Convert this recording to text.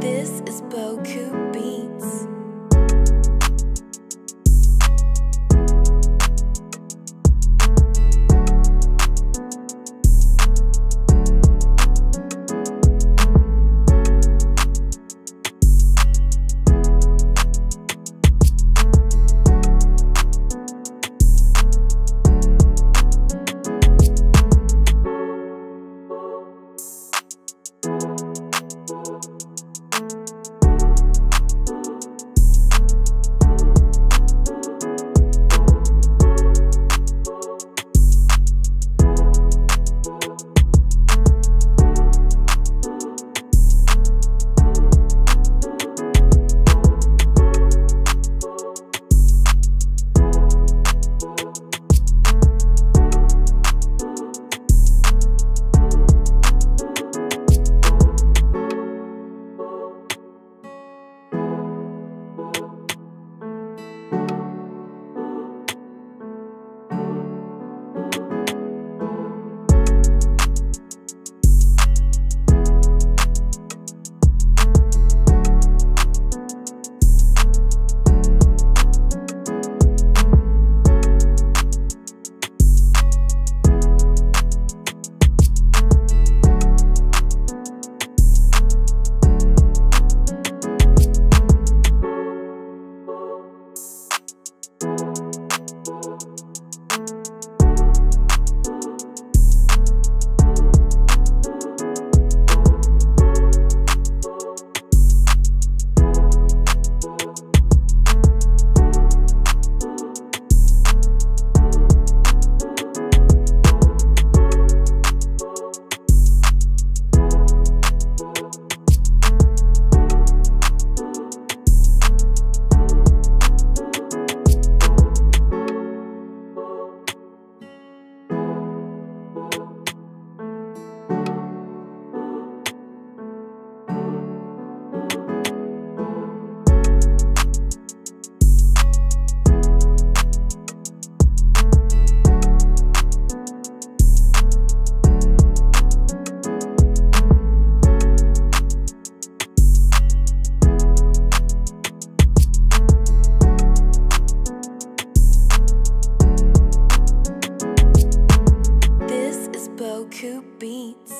This is Boku beats.